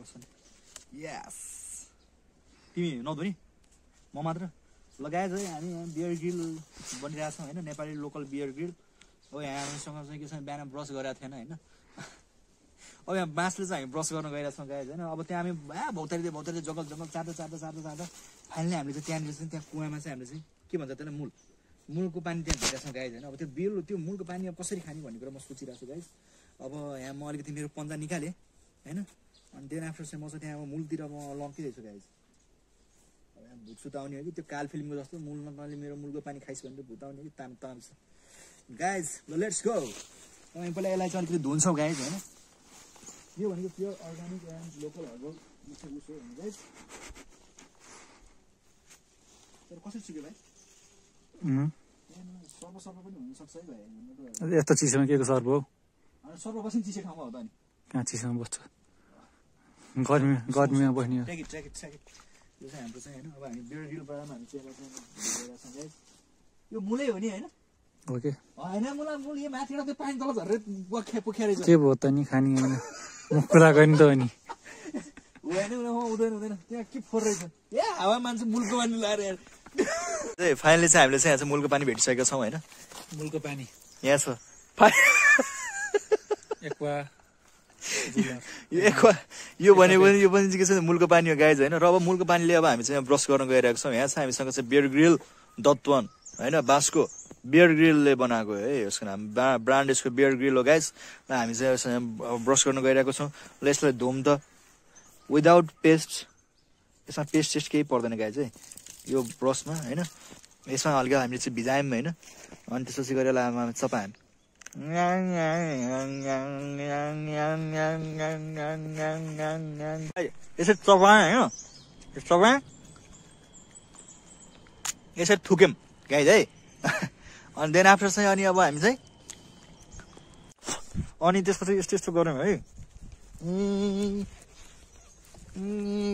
बस्छ नि यस तिमी नधुनी म मात्र? लगाएछ है हामी यहाँ बियर ग्रिल बनिरहेको छौँ होइन? नेपाली लोकल बियर ग्रिल हो यहाँ हामीसँग चाहिँ के छ बिहान ब्रस गरेको थिएन होइन? अब यहाँ बाँसले चाहिँ हामी ब्रस गर्न गइरहेको छौँ गाई होइन? अब त्यहाँ हामी आ भौतारिँदै भौतारिँदै जङ्गल जङ्गल चाँडो चाँडो चाँडो चाँडो फाइनली हामीले चाहिँ त्यहाँनिर चाहिँ त्यहाँ कुवामा चाहिँ हामीले चाहिँ के भन्छ त्यसलाई मूल। मूलको पानी त्यहाँ छौँ गाई होइन? अब त्यो बिल त्यो मूलको पानी अब कसरी खाने भन्ने कुरा म सोचिरहेको छु गाई अब यहाँ म अलिकति मेरो पन्जा निकालेँ होइन? अनि देन आफ्टर चाहिँ म चाहिँ त्यहाँ अब मूलतिर म लम्किरहेको छु गाई अब यहाँ भुत सुत आउने हो कि? त्यो काल फिल्मको जस्तो मूल नपाले मेरो मूलको पानी खाइस् भने भुत आउने कि? ताम ताम छ। गाइज ल लेट्स गो तपाईँ पहिला यसलाई चाहिँ अलिकति धुन्छौँ गाइज होइन? यो भनेको pure organic and local herbal मिठो उस हो गाइज तर कसरी सिक्यो भाइ? यस्तो चिसोमा के को सर्प हो? सर्व बस्ने चिसो ठाउँमा हो त अनि। कहाँ चिसोमा बस्छ? गर्मी गर्मीमा बस्ने यो चाहिँ हाम्रो चाहिँ होइन अब हामी बियर गिलबाट हामी चाहिँ यसलाई चाहिँ हेरेर छौँ guys। यो मूलै हो नि होइन? हो के होइन मुला मूल यो माथिबाट त्यो पानी तल झरेर बख्या पुख्या रहेछ। के भयो त नि खाने होइन? कुरा गर्ने त हो नि। होइन उनीमा हुँदैन हुँदैन। त्यहाँ के फोर रहेछ? ए हावा मान्छे मुलको पानी लाएर यार फाइनली चाहिँ हामीले चाहिँ यहाँ चाहिँ मुलको पानी भेटिसकेका छौँ होइन। मुलको पानी। यहाँ छ। एक्वा। यो यो भनेको यो पनि के छ मुलको पानी हो गाइज होइन? र अब मुलको पानीले अब हामी चाहिँ ब्रस गर्न गइरहेको छौँ। यहाँ चाहिँ हामीसँग चाहिँ बियर ग्रिल दत्वन होइन? बाँसको बियर ग्रिलले बनाएको है यसको नाम। ब्रा ब्रान्ड यसको बियर ग्रिल हो गाइज र हामी चाहिँ ब्रस गर्न गइरहेको छौँ। ल यसलाई धुम त विदाउट पेस्ट यसमा पेस्ट टेस्ट केही पर्दैन गाइज है। यो ब्रसमा होइन? यसमा हल्का हामीले चाहिँ भिजायौँ होइन? अनि त्यसपछि गरेर हामी चपायौँ यसरी चपाएँ होइन यसरी थुक्यौँ गाई है अनि देन आफ्टर चाहिँ अनि अब हामी चाहिँ अनि त्यसपछि यस्तो यस्तो गऱ्यौँ है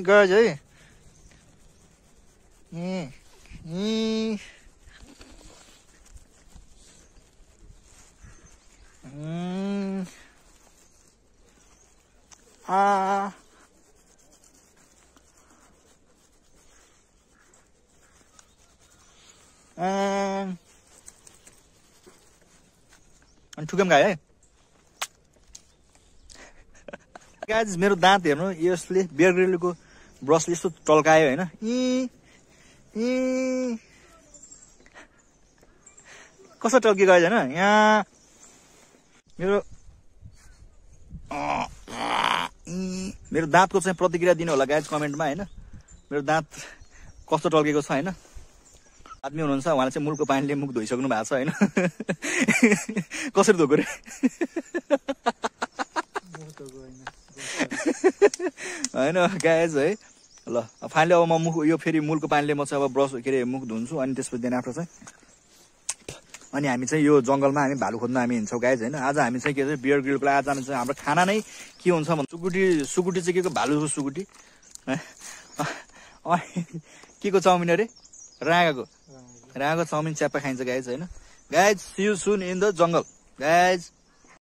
गाइज है. अनि ठुकम गायो है गाज मेरो दाँत हेर्नु यसले बियर ग्रिलको ब्रसले यस्तो टल्कायो होइन इ कस्तो टल्कियो गाइज होइन यहाँ मेरो मेरो दाँतको चाहिँ प्रतिक्रिया दिनु होला गाइज कमेन्टमा होइन? मेरो दाँत कस्तो टल्केको छ होइन? आदमी हुनुहुन्छ उहाँले चाहिँ मुलको पानीले मुख धोइसक्नु भएको छ होइन? कसरी धोएको रे? होइन गाइज है? ल फाइनली अब म मुख यो फेरि मुलको पानीले म चाहिँ अब ब्रस के अरे मुख धुन्छु अनि त्यसपछि दिन आफ्टर चाहिँ अनि हामी चाहिँ यो जङ्गलमा हामी भालु खोज्न हामी हिँड्छौँ गाइज होइन? आज हामी चाहिँ के अरे बियर ग्रिलको लागि आज हामी चाहिँ हाम्रो खाना नै के हुन्छ भने सुकुटी सुकुटी चाहिँ के को भालुको सुकुटी? के को चाउमिन अरे? राँगाको। राँगाको चाउमिन च्याप्पा खाइन्छ गाइज होइन? Guys see you soon in the jungle guys